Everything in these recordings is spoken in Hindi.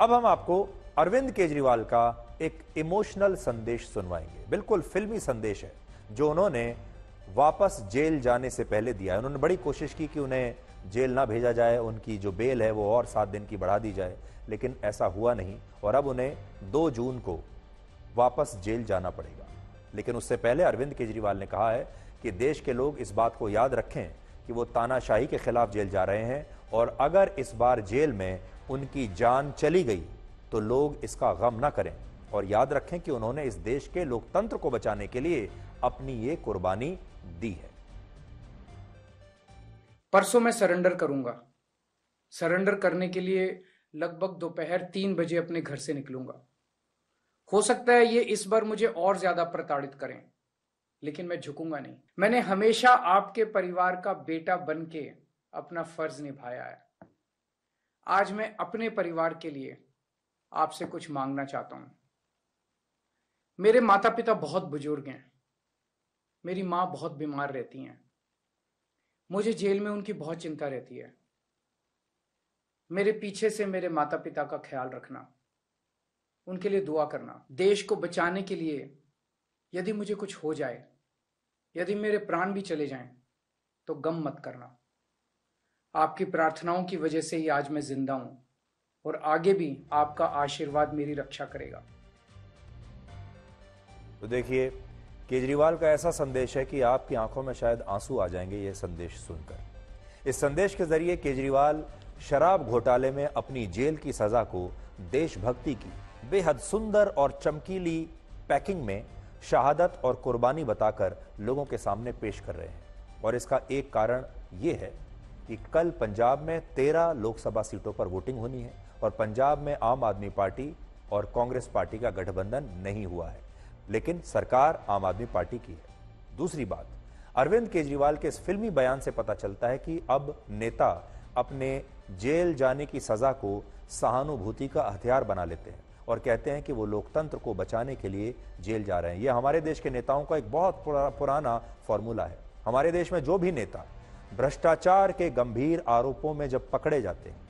अब हम आपको अरविंद केजरीवाल का एक इमोशनल संदेश सुनवाएँगे। बिल्कुल फिल्मी संदेश है, जो उन्होंने वापस जेल जाने से पहले दिया है। उन्होंने बड़ी कोशिश की कि उन्हें जेल ना भेजा जाए, उनकी जो बेल है वो और सात दिन की बढ़ा दी जाए, लेकिन ऐसा हुआ नहीं, और अब उन्हें दो जून को वापस जेल जाना पड़ेगा। लेकिन उससे पहले अरविंद केजरीवाल ने कहा है कि देश के लोग इस बात को याद रखें कि वो तानाशाही के खिलाफ जेल जा रहे हैं, और अगर इस बार जेल में उनकी जान चली गई तो लोग इसका गम ना करें। और याद रखें कि उन्होंने इस देश के लोकतंत्र को बचाने के लिए अपनी ये कुर्बानी दी है। परसों मैं सरेंडर करूँगा। सरेंडर करने के लिए लगभग दोपहर तीन बजे अपने घर से निकलूँगा। हो सकता है ये इस बार मुझे और ज़्यादा प्रताड़ित करें, लेकिन मैं झुकूँगा नहीं। मैंने हमेशा आपके परिवार का बेटा बन के अपना फ़र्ज़ निभाया है। आज मैं अपने परिवार के लिए आपसे कुछ मांगना चाहता हूँ। मेरे माता पिता बहुत बुज़ुर्ग हैं। मेरी माँ बहुत बीमार रहती हैं। मुझे जेल में उनकी बहुत चिंता रहती है। मेरे पीछे से मेरे माता पिता का ख्याल रखना, उनके लिए दुआ करना, देश को बचाने के लिए यदि मुझे कुछ हो जाए, यदि मेरे प्राण भी चले जाएँ तो गम मत करना। आपकी प्रार्थनाओं की वजह से ही आज मैं ज़िंदा हूँ और आगे भी आपका आशीर्वाद मेरी रक्षा करेगा। तो देखिए, केजरीवाल का ऐसा संदेश है कि आपकी आँखों में शायद आँसू आ जाएँगे ये संदेश सुनकर। इस संदेश के ज़रिए केजरीवाल शराब घोटाले में अपनी जेल की सजा को देशभक्ति की बेहद सुंदर और चमकीली पैकिंग में शहादत और कुर्बानी बताकर लोगों के सामने पेश कर रहे हैं। और इसका एक कारण यह है कि कल पंजाब में तेरह लोकसभा सीटों पर वोटिंग होनी है और पंजाब में आम आदमी पार्टी और कांग्रेस पार्टी का गठबंधन नहीं हुआ है, लेकिन सरकार आम आदमी पार्टी की है। दूसरी बात, अरविंद केजरीवाल के इस फिल्मी बयान से पता चलता है कि अब नेता अपने जेल जाने की सजा को सहानुभूति का हथियार बना लेते हैं और कहते हैं कि वो लोकतंत्र को बचाने के लिए जेल जा रहे हैं। यह हमारे देश के नेताओं का एक बहुत पुराना फॉर्मूला है। हमारे देश में जो भी नेता भ्रष्टाचार के गंभीर आरोपों में जब पकड़े जाते हैं,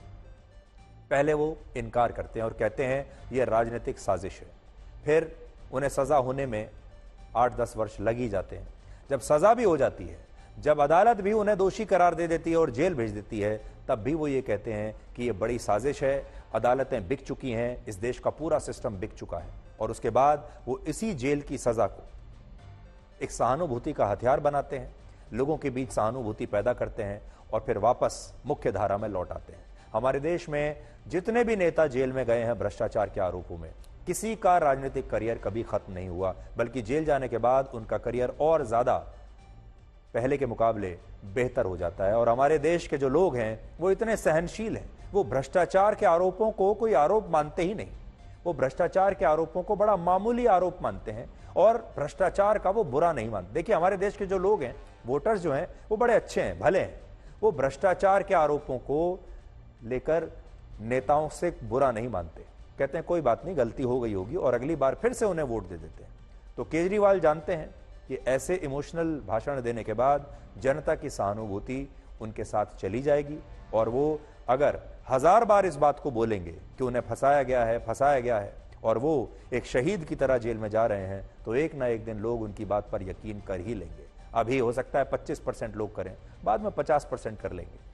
पहले वो इनकार करते हैं और कहते हैं, यह राजनीतिक साजिश है। फिर उन्हें सजा होने में आठ दस वर्ष लग ही जाते हैं। जब सजा भी हो जाती है, जब अदालत भी उन्हें दोषी करार दे देती है और जेल भेज देती है, तब भी वो ये कहते हैं कि ये बड़ी साजिश है, अदालतें बिक चुकी हैं, इस देश का पूरा सिस्टम बिक चुका है। और उसके बाद वो इसी जेल की सजा को एक सहानुभूति का हथियार बनाते हैं। लोगों के बीच सहानुभूति पैदा करते हैं और फिर वापस मुख्य धारा में लौट आते हैं। हमारे देश में जितने भी नेता जेल में गए हैं भ्रष्टाचार के आरोपों में, किसी का राजनीतिक करियर कभी खत्म नहीं हुआ, बल्कि जेल जाने के बाद उनका करियर और ज़्यादा पहले के मुकाबले बेहतर हो जाता है। और हमारे देश के जो लोग हैं, वो इतने सहनशील हैं, वो भ्रष्टाचार के आरोपों को कोई आरोप मानते ही नहीं। वो भ्रष्टाचार के आरोपों को बड़ा मामूली आरोप मानते हैं और भ्रष्टाचार का वो बुरा नहीं मानते। देखिए, हमारे देश के जो लोग हैं, वोटर्स जो हैं, वो बड़े अच्छे हैं, भले हैं। वो भ्रष्टाचार के आरोपों को लेकर नेताओं से बुरा नहीं मानते। कहते हैं, कोई बात नहीं, गलती हो गई होगी और अगली बार फिर से उन्हें वोट दे देते हैं। तो केजरीवाल जानते हैं कि ऐसे इमोशनल भाषण देने के बाद जनता की सहानुभूति उनके साथ चली जाएगी और वो अगर हज़ार बार इस बात को बोलेंगे कि उन्हें फंसाया गया है, फंसाया गया है और वो एक शहीद की तरह जेल में जा रहे हैं तो एक ना एक दिन लोग उनकी बात पर यकीन कर ही लेंगे। अभी हो सकता है 25 परसेंट लोग करें, बाद में 50 परसेंट कर लेंगे।